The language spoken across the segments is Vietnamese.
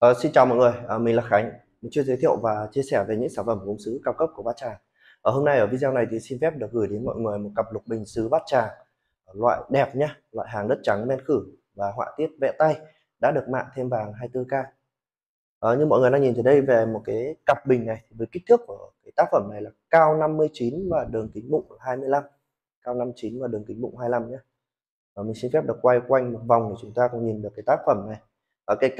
À, xin chào mọi người, à, mình là Khánh. Mình chuyên giới thiệu và chia sẻ về những sản phẩm gốm sứ cao cấp của Bát Tràng. Ở hôm nay ở video này thì xin phép được gửi đến mọi người một cặp lục bình sứ Bát Tràng loại đẹp nhé, loại hàng đất trắng men khử và họa tiết vẽ tay đã được mạ thêm vàng 24K. À, như mọi người đang nhìn thấy đây về một cái cặp bình này với kích thước của cái tác phẩm này là cao 59 và đường kính bụng 25, cao 59 và đường kính bụng 25 nhé. Và mình xin phép được quay quanh một vòng để chúng ta cùng nhìn được cái tác phẩm này ở cái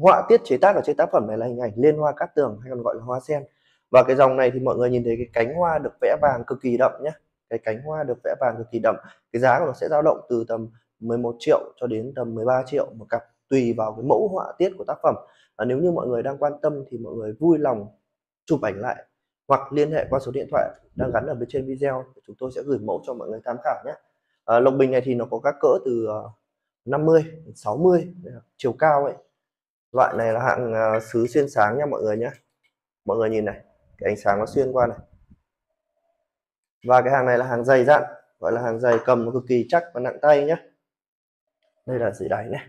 họa tiết chế tác ở trên tác phẩm này là hình ảnh liên hoa cát tường hay còn gọi là hoa sen. Và cái dòng này thì mọi người nhìn thấy cái cánh hoa được vẽ vàng cực kỳ đậm nhé cái cánh hoa được vẽ vàng cực kỳ đậm. Cái giá của nó sẽ dao động từ tầm 11 triệu cho đến tầm 13 triệu một cặp tùy vào cái mẫu họa tiết của tác phẩm. Và nếu như mọi người đang quan tâm thì mọi người vui lòng chụp ảnh lại hoặc liên hệ qua số điện thoại đang gắn ở bên trên video. Chúng tôi sẽ gửi mẫu cho mọi người tham khảo nhé à, ờ, lộc bình này thì nó có các cỡ từ ờ, 50 60 chiều cao ấy. Loại này là hạng ờ, uh, sứ xuyên sáng nha mọi người nhé mọi người nhìn này cái ánh sáng nó xuyên qua này. Và cái hàng này là hàng dày dặn gọi là hàng dày cầm nó cực kỳ chắc và nặng tay nhé đây là dưới đáy này.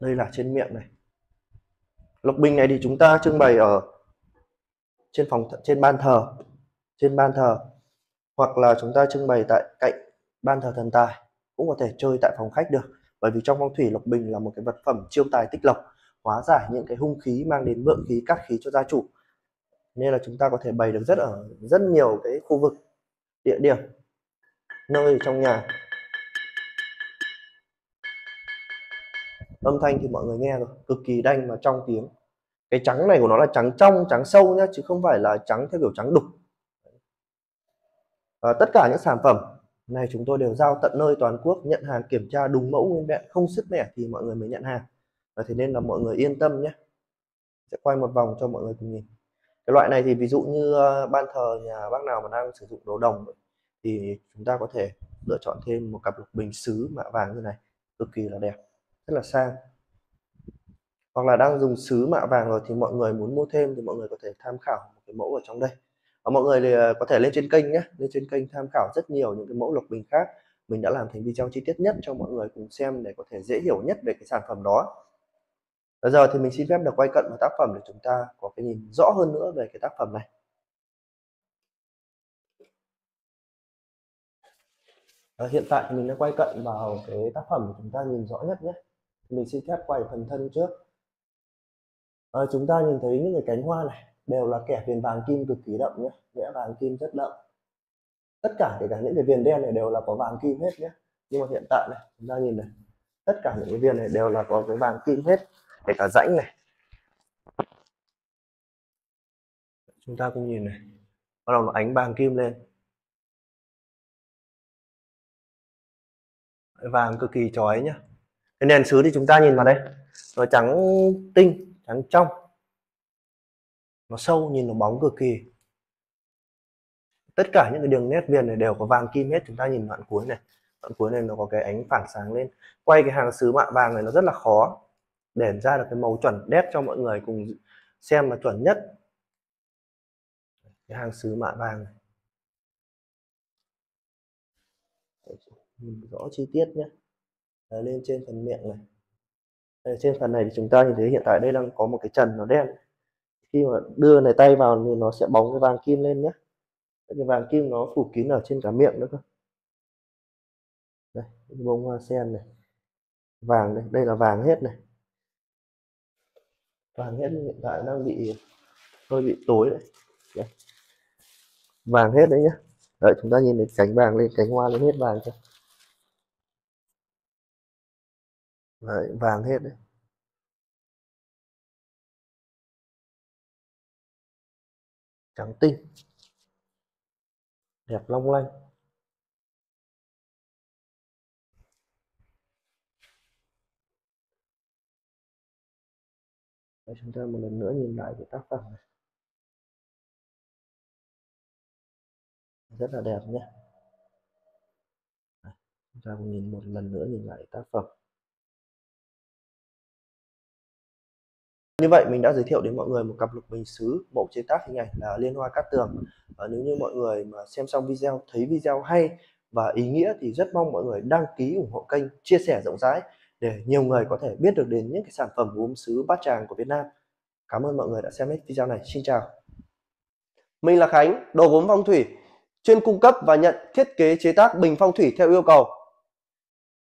Đây là trên miệng này. Lộc bình này thì chúng ta trưng bày ở trên phòng trên ban thờ trên ban thờ hoặc là chúng ta trưng bày tại cạnh ban thờ thần tài cũng có thể chơi tại phòng khách được. Bởi vì trong phong thủy lộc bình là một cái vật phẩm chiêu tài tích lộc, hóa giải những cái hung khí, mang đến vượng khí cát khí cho gia chủ. Nên là chúng ta có thể bày được rất ở rất nhiều cái khu vực, địa điểm, nơi trong nhà. Âm thanh thì mọi người nghe rồi, cực kỳ đanh và trong tiếng. Cái trắng này của nó là trắng trong, trắng sâu nhá, chứ không phải là trắng theo kiểu trắng đục à, tất cả những sản phẩm này chúng tôi đều giao tận nơi toàn quốc nhận hàng kiểm tra đúng mẫu nguyên vẹn không sức mẻ thì mọi người mới nhận hàng. Và thế nên là mọi người yên tâm nhé. Sẽ quay một vòng cho mọi người cùng nhìn. Cái loại này thì ví dụ như ờ, ban thờ nhà bác nào mà đang sử dụng đồ đồng thì chúng ta có thể lựa chọn thêm một cặp lục bình sứ mạ vàng như này cực kỳ là đẹp rất là sang. Hoặc là đang dùng sứ mạ vàng rồi thì mọi người muốn mua thêm thì mọi người có thể tham khảo một cái mẫu ở trong đây và mọi người thì ờ, có thể lên trên kênh nhé. Lên trên kênh tham khảo rất nhiều những cái mẫu lục bình khác. Mình đã làm thành video chi tiết nhất cho mọi người cùng xem để có thể dễ hiểu nhất về cái sản phẩm đó. Bây giờ thì mình xin phép được quay cận vào tác phẩm để chúng ta có cái nhìn rõ hơn nữa về cái tác phẩm này. À, hiện tại thì mình đã quay cận vào cái tác phẩm để chúng ta nhìn rõ nhất nhé. Mình xin phép quay phần thân trước. À, chúng ta nhìn thấy những cái cánh hoa này đều là kẻ viền vàng kim cực kỳ đậm nhé vẽ vàng kim rất đậm. Tất cả kể cả những cái viền đen này đều là có vàng kim hết nhé nhưng mà hiện tại này, chúng ta nhìn này, tất cả những cái viền này đều là có cái vàng kim hết. Kể cả rãnh này. Chúng ta cũng nhìn này, bắt đầu nó ánh vàng kim lên. Vàng cực kỳ chói nhá. Cái nền sứ thì chúng ta nhìn vào đây. Nó trắng tinh, trắng trong nó sâu nhìn nó bóng cực kỳ. Tất cả những cái đường nét viền này đều có vàng kim hết. Chúng ta nhìn đoạn cuối này. Đoạn cuối này nó có cái ánh phản sáng lên. Quay cái hàng sứ mạ vàng này nó rất là khó để ra được cái màu chuẩn đét cho mọi người cùng xem là chuẩn nhất. Cái hàng sứ mạ vàng này. Nhìn rõ chi tiết nhé. Đấy, lên trên phần miệng này. Đấy, trên phần này thì chúng ta nhìn thấy hiện tại đây đang có một cái trần nó đen khi mà đưa này tay vào thì nó sẽ bóng cái vàng kim lên nhé cái vàng kim nó phủ kín ở trên cả miệng nữa cơ. Đây bông hoa sen này. Vàng đây đây là vàng hết này. Vàng hết hiện tại đang bị hơi bị tối đấy, đây. vàng hết đấy nhá. Đợi chúng ta nhìn thấy cánh vàng lên cánh hoa lên hết vàng chưa? Đấy, vàng hết đấy. Trắng tinh đẹp long lanh. Đấy, chúng ta một lần nữa nhìn lại cái tác phẩm này. Rất là đẹp nhé chúng ta cùng nhìn một lần nữa nhìn lại tác phẩm. Như vậy mình đã giới thiệu đến mọi người một cặp lục bình xứ mẫu chế tác hình ảnh là liên hoa cát tường. À, nếu như mọi người mà xem xong video thấy video hay và ý nghĩa thì rất mong mọi người đăng ký ủng hộ kênh, chia sẻ rộng rãi để nhiều người có thể biết được đến những cái sản phẩm gốm sứ bát tràng của Việt Nam. Cảm ơn mọi người đã xem hết video này. Xin chào. Mình là Khánh, đồ gốm phong thủy, chuyên cung cấp và nhận thiết kế chế tác bình phong thủy theo yêu cầu.